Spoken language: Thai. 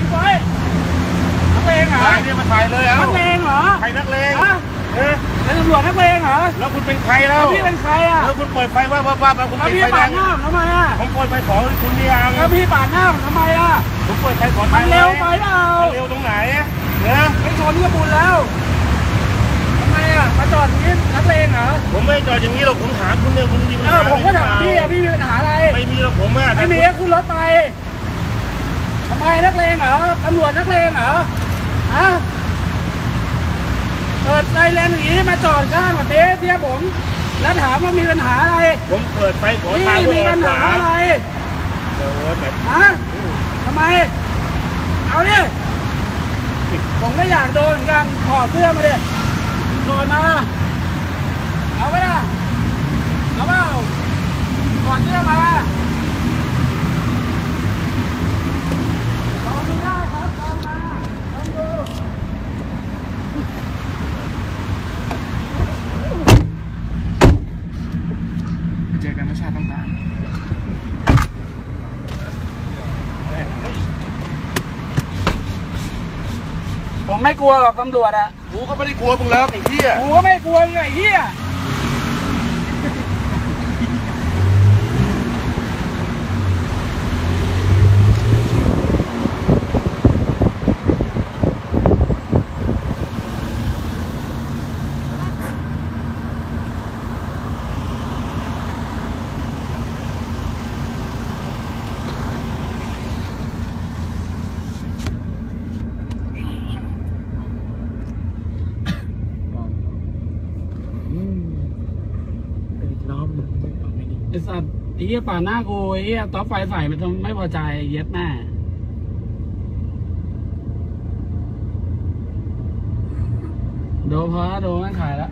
พี่บอยนักเลงเหรอเนี่ยมาถ่ายเลยเอ้านักเลงเหรอใครนักเลงฮะเออเป็นตำรวจนักเลงเหรอ แล้วคุณเป็นใครแล้วพี่เป็นใครอะ แล้วคุณเปิดไฟว่าว่าว่าคุณปิดพี่ไฟแดปาดงหน้าทำไมอะผมเปิดไฟขอคุณนี่ยังแล้วพี่ปาดหน้าทำไมอะผมเปิดไฟขอมันเร็วไปเปล่าเร็วตรงไหนเนี่ยไม่ชนก็บุญแล้วทำไมอะมาจอดอย่างนี้นักเลงเหรอ ผมไม่จอดอย่างนี้หรอกผมถามคุณเนี่ยคุณมีปัญเอหาผมก็ถามพี่อะพี่มีปัญหาอะไร ไม่มีหรอกผมอะไม่มีก็ขึ้นรถไปำไมนักเลงเหรอตำรวจนักเลงเหรอฮะเปิดไฟแรงอย่างนี้มาจอดข้างแบบนี้เทียบผม แล้วถามว่ามีปัญหาอะไรผมเปิดไฟขอพี่ทางมีปัญหาอะไรเออแบบฮะทำไม เอาดิผมก็อยากโดนเหมือนกันถอดเสื้อมาดิถอดมาเอาไปละเอาเปล่าถอดเสื้อมาลองดูได้ครับลองมาลองดู เจอ กันเมื่อชาติต้องการผมไม่กลัวหรอกตำรวจอะกูก็ไม่ได้กลัวมึงแล้วไอ้เหี้ยผมก็ไม่กลัวไงเฮีย ไอ้สัตว์ไอ้เหี้ยป่าหน้ากูไอ้เหี้ยต่อไฟใส่มันทำไม่พอใจเย็ดแม่โดนพอแล้วโดนไม่ขายแล้ว